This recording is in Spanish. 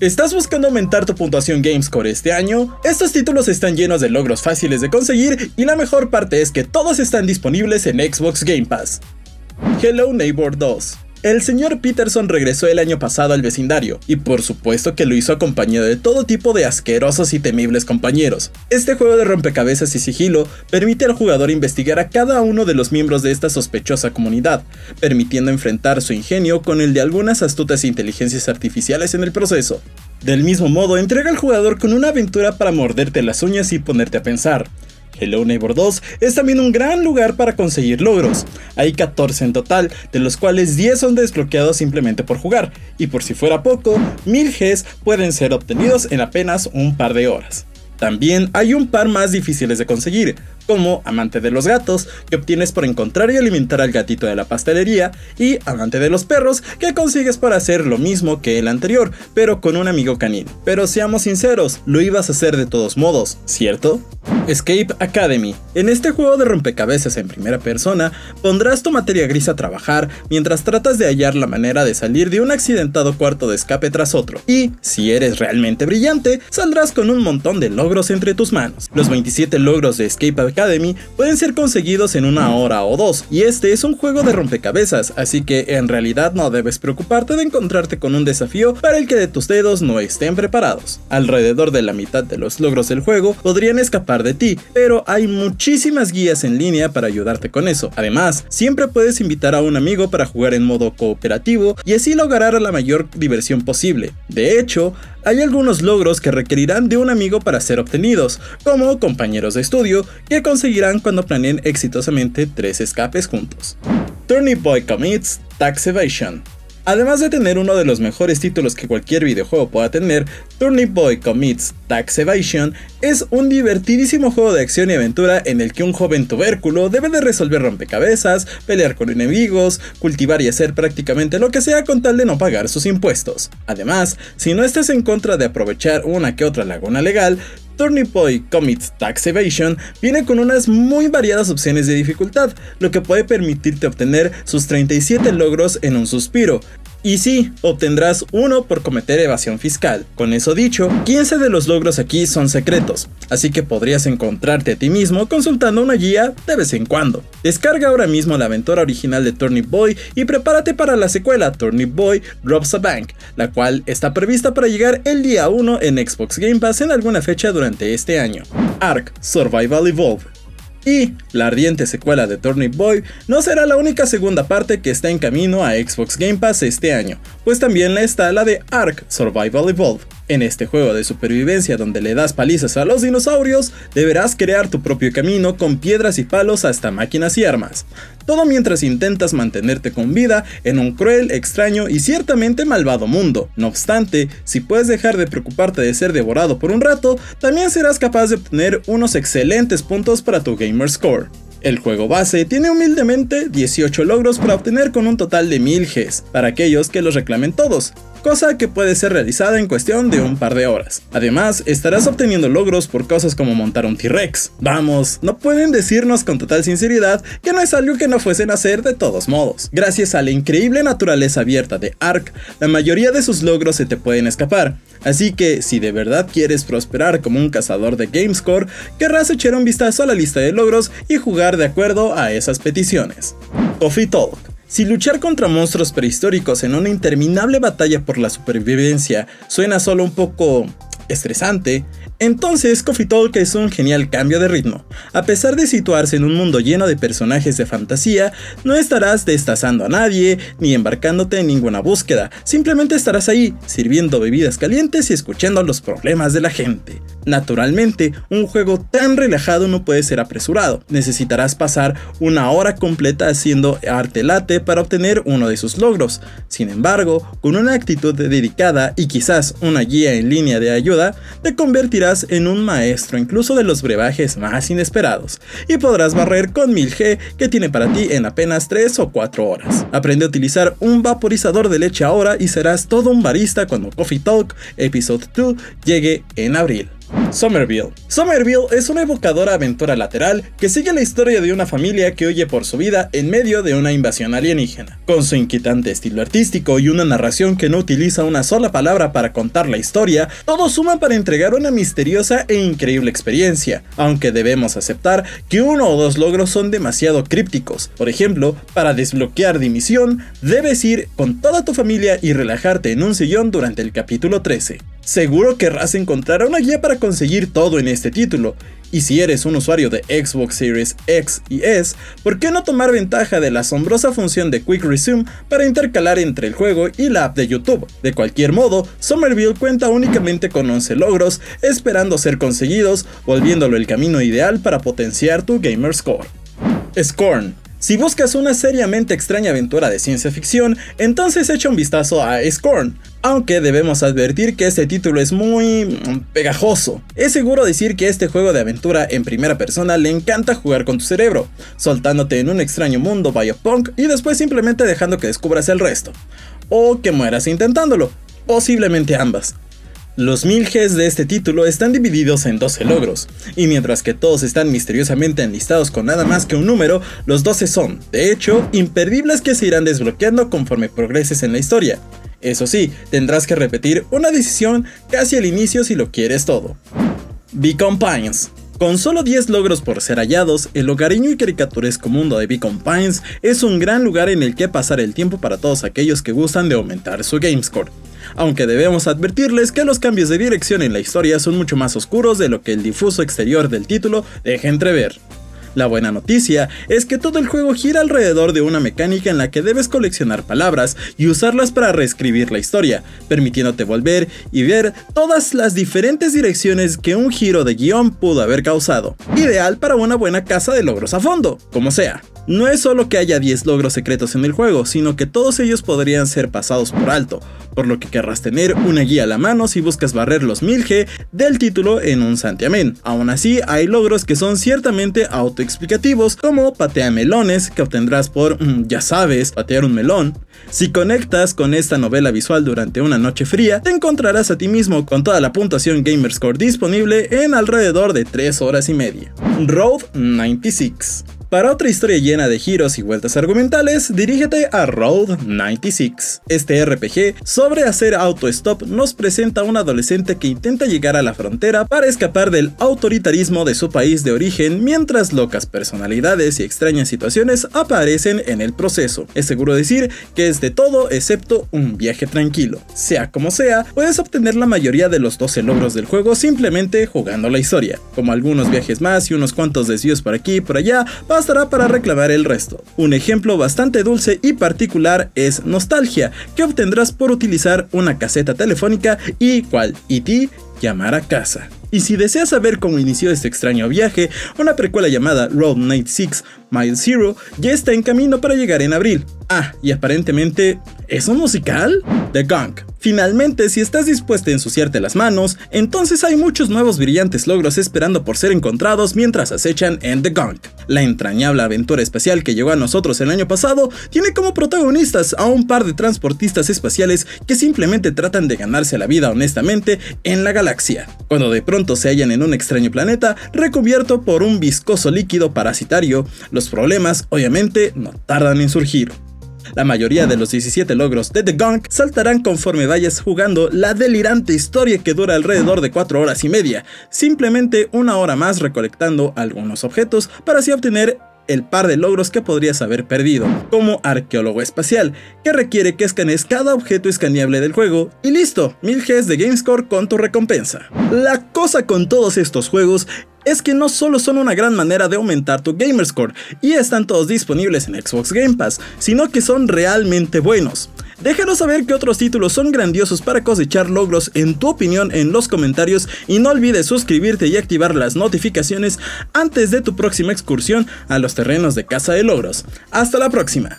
¿Estás buscando aumentar tu puntuación GameScore este año? Estos títulos están llenos de logros fáciles de conseguir y la mejor parte es que todos están disponibles en Xbox Game Pass. Hello Neighbor 2 el señor Peterson regresó el año pasado al vecindario, y por supuesto que lo hizo acompañado de todo tipo de asquerosos y temibles compañeros. Este juego de rompecabezas y sigilo permite al jugador investigar a cada uno de los miembros de esta sospechosa comunidad, permitiendo enfrentar su ingenio con el de algunas astutas inteligencias artificiales en el proceso. Del mismo modo, entrega al jugador con una aventura para morderte las uñas y ponerte a pensar. Hello Neighbor 2 es también un gran lugar para conseguir logros. Hay 14 en total, de los cuales 10 son desbloqueados simplemente por jugar, y por si fuera poco, 1000 Gs pueden ser obtenidos en apenas un par de horas. También hay un par más difíciles de conseguir, como Amante de los Gatos, que obtienes por encontrar y alimentar al gatito de la pastelería, y Amante de los Perros, que consigues por hacer lo mismo que el anterior, pero con un amigo canino. Pero seamos sinceros, lo ibas a hacer de todos modos, ¿cierto? Escape Academy. En este juego de rompecabezas en primera persona, pondrás tu materia gris a trabajar mientras tratas de hallar la manera de salir de un accidentado cuarto de escape tras otro. Y, si eres realmente brillante, saldrás con un montón de logros entre tus manos. Los 27 logros de Escape Academy pueden ser conseguidos en una hora o dos, y este es un juego de rompecabezas, así que en realidad no debes preocuparte de encontrarte con un desafío para el que de tus dedos no estén preparados. Alrededor de la mitad de los logros del juego podrían escapar de ti, pero hay muchísimas guías en línea para ayudarte con eso. Además, siempre puedes invitar a un amigo para jugar en modo cooperativo y así lograr la mayor diversión posible. De hecho, hay algunos logros que requerirán de un amigo para ser obtenidos, como compañeros de estudio que conseguirán cuando planeen exitosamente tres escapes juntos. Turnip Boy Commits Tax Evasion Además de tener uno de los mejores títulos que cualquier videojuego pueda tener, Turnip Boy Commits Tax Evasion es un divertidísimo juego de acción y aventura en el que un joven tubérculo debe de resolver rompecabezas, pelear con enemigos, cultivar y hacer prácticamente lo que sea con tal de no pagar sus impuestos. Además, si no estás en contra de aprovechar una que otra laguna legal, Turnip Boy Commits Tax Evasion viene con unas muy variadas opciones de dificultad, lo que puede permitirte obtener sus 37 logros en un suspiro, y sí, obtendrás uno por cometer evasión fiscal. Con eso dicho, 15 de los logros aquí son secretos, así que podrías encontrarte a ti mismo consultando una guía de vez en cuando. Descarga ahora mismo la aventura original de Turnip Boy y prepárate para la secuela Turnip Boy Robs a Bank, la cual está prevista para llegar el día 1 en Xbox Game Pass en alguna fecha durante este año. Ark Survival Evolve y la ardiente secuela de Turnip Boy no será la única segunda parte que está en camino a Xbox Game Pass este año, pues también está la de Ark Survival Evolve. En este juego de supervivencia donde le das palizas a los dinosaurios, deberás crear tu propio camino con piedras y palos hasta máquinas y armas. Todo mientras intentas mantenerte con vida en un cruel, extraño y ciertamente malvado mundo. No obstante, si puedes dejar de preocuparte de ser devorado por un rato, también serás capaz de obtener unos excelentes puntos para tu Gamer Score. El juego base tiene humildemente 18 logros para obtener con un total de 1000 Gs, para aquellos que los reclamen todos, cosa que puede ser realizada en cuestión de un par de horas. Además, estarás obteniendo logros por cosas como montar un T-Rex. Vamos, no pueden decirnos con total sinceridad que no es algo que no fuesen a hacer de todos modos. Gracias a la increíble naturaleza abierta de Ark, la mayoría de sus logros se te pueden escapar, Así que si de verdad quieres prosperar como un cazador de Gamescore, querrás echar un vistazo a la lista de logros y jugar de acuerdo a esas peticiones. Coffee Talk si luchar contra monstruos prehistóricos en una interminable batalla por la supervivencia suena solo un poco estresante, entonces Coffee Talk es un genial cambio de ritmo. A pesar de situarse en un mundo lleno de personajes de fantasía, no estarás destazando a nadie ni embarcándote en ninguna búsqueda, simplemente estarás ahí, sirviendo bebidas calientes y escuchando los problemas de la gente. Naturalmente, un juego tan relajado no puede ser apresurado, necesitarás pasar una hora completa haciendo arte late para obtener uno de sus logros. Sin embargo, con una actitud dedicada y quizás una guía en línea de ayuda, te convertirás en un maestro incluso de los brebajes más inesperados y podrás barrer con 1000G que tiene para ti en apenas 3 o 4 horas. Aprende a utilizar un vaporizador de leche ahora y serás todo un barista cuando Coffee Talk Episode 2 llegue en abril. Somerville. Somerville es una evocadora aventura lateral que sigue la historia de una familia que huye por su vida en medio de una invasión alienígena. Con su inquietante estilo artístico y una narración que no utiliza una sola palabra para contar la historia, todo suma para entregar una misteriosa e increíble experiencia, aunque debemos aceptar que uno o dos logros son demasiado crípticos. Por ejemplo, para desbloquear dimisión, debes ir con toda tu familia y relajarte en un sillón durante el capítulo 13. Seguro querrás encontrar una guía para conseguir todo en este título, y si eres un usuario de Xbox Series X y S, ¿por qué no tomar ventaja de la asombrosa función de Quick Resume para intercalar entre el juego y la app de YouTube? De cualquier modo, Somerville cuenta únicamente con 11 logros, esperando ser conseguidos, volviéndolo el camino ideal para potenciar tu gamer score. Scorn si buscas una seriamente extraña aventura de ciencia ficción, entonces echa un vistazo a Scorn, aunque debemos advertir que este título es muy mm, pegajoso. Es seguro decir que este juego de aventura en primera persona le encanta jugar con tu cerebro, soltándote en un extraño mundo biopunk y después simplemente dejando que descubras el resto. O que mueras intentándolo, posiblemente ambas. Los 1000 Gs de este título están divididos en 12 logros, y mientras que todos están misteriosamente enlistados con nada más que un número, los 12 son, de hecho, imperdibles que se irán desbloqueando conforme progreses en la historia. Eso sí, tendrás que repetir una decisión casi al inicio si lo quieres todo. Beacon Pines con solo 10 logros por ser hallados, el hogareño y caricaturesco mundo de Beacon Pines es un gran lugar en el que pasar el tiempo para todos aquellos que gustan de aumentar su gamescore aunque debemos advertirles que los cambios de dirección en la historia son mucho más oscuros de lo que el difuso exterior del título deja entrever. La buena noticia es que todo el juego gira alrededor de una mecánica en la que debes coleccionar palabras y usarlas para reescribir la historia, permitiéndote volver y ver todas las diferentes direcciones que un giro de guion pudo haber causado. Ideal para una buena casa de logros a fondo, como sea. No es solo que haya 10 logros secretos en el juego, sino que todos ellos podrían ser pasados por alto, por lo que querrás tener una guía a la mano si buscas barrer los 1000G del título en un santiamén. Aún así, hay logros que son ciertamente autoexplicativos, como patea melones, que obtendrás por, mm, ya sabes, patear un melón. Si conectas con esta novela visual durante una noche fría, te encontrarás a ti mismo con toda la puntuación Gamerscore disponible en alrededor de 3 horas y media. Road 96 para otra historia llena de giros y vueltas argumentales, dirígete a Road 96. Este RPG sobre hacer auto-stop nos presenta a un adolescente que intenta llegar a la frontera para escapar del autoritarismo de su país de origen mientras locas personalidades y extrañas situaciones aparecen en el proceso. Es seguro decir que es de todo excepto un viaje tranquilo. Sea como sea, puedes obtener la mayoría de los 12 logros del juego simplemente jugando la historia. Como algunos viajes más y unos cuantos desvíos por aquí y por allá, bastará para reclamar el resto. Un ejemplo bastante dulce y particular es Nostalgia, que obtendrás por utilizar una caseta telefónica y cual E.T. llamar a casa. Y si deseas saber cómo inició este extraño viaje, una precuela llamada Road 96 Mile Zero ya está en camino para llegar en abril. Ah, y aparentemente, ¿es un musical? The Gunk. Finalmente, si estás dispuesto a ensuciarte las manos, entonces hay muchos nuevos brillantes logros esperando por ser encontrados mientras acechan en The Gunk. La entrañable aventura espacial que llegó a nosotros el año pasado tiene como protagonistas a un par de transportistas espaciales que simplemente tratan de ganarse la vida honestamente en la galaxia, cuando de pronto se hallan en un extraño planeta recubierto por un viscoso líquido parasitario, los problemas obviamente no tardan en surgir. La mayoría de los 17 logros de The Gunk saltarán conforme vayas jugando la delirante historia que dura alrededor de 4 horas y media, simplemente una hora más recolectando algunos objetos para así obtener el par de logros que podrías haber perdido, como arqueólogo espacial, que requiere que escanees cada objeto escaneable del juego, y listo, 1000 Gs de Gamescore con tu recompensa. La cosa con todos estos juegos es que no solo son una gran manera de aumentar tu gamerscore y están todos disponibles en Xbox Game Pass, sino que son realmente buenos. Déjanos saber qué otros títulos son grandiosos para cosechar logros en tu opinión en los comentarios y no olvides suscribirte y activar las notificaciones antes de tu próxima excursión a los terrenos de Casa de Logros. Hasta la próxima.